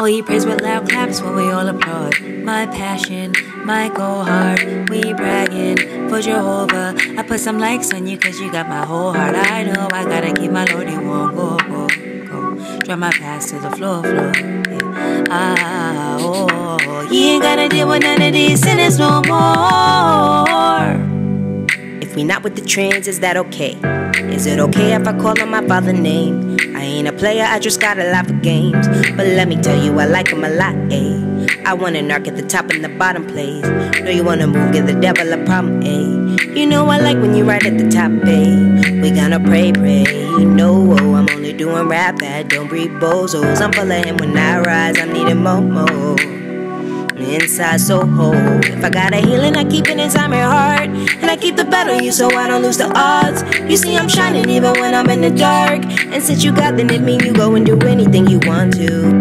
Oh, you praise with loud claps when we all applaud. My passion, my go hard. We bragging for Jehovah. I put some likes on you cause you got my whole heart. I know I gotta keep my Lord, it won't go, go, go. Drop my past to the floor, floor. Yeah. Ah, oh, you ain't gotta deal with none of these sinners no more. Not with the trends, is that okay? Is it okay if I call on my father name? I ain't a player, I just got a lot for games. But let me tell you, I like him a lot, ayy. I wanna narc at the top and the bottom place. Know you wanna move, give the devil a problem, ayy. You know I like when you right at the top, ayy. We gonna pray, pray. Know, oh, I'm only doing rap that don't breed bozos. I'm full of him when I rise, I'm needing more, more inside so whole. If I got a healing, I keep it inside my heart. Keep the battle you so I don't lose the odds. You see, I'm shining even when I'm in the dark. And since you got the mean you go and do anything you want to.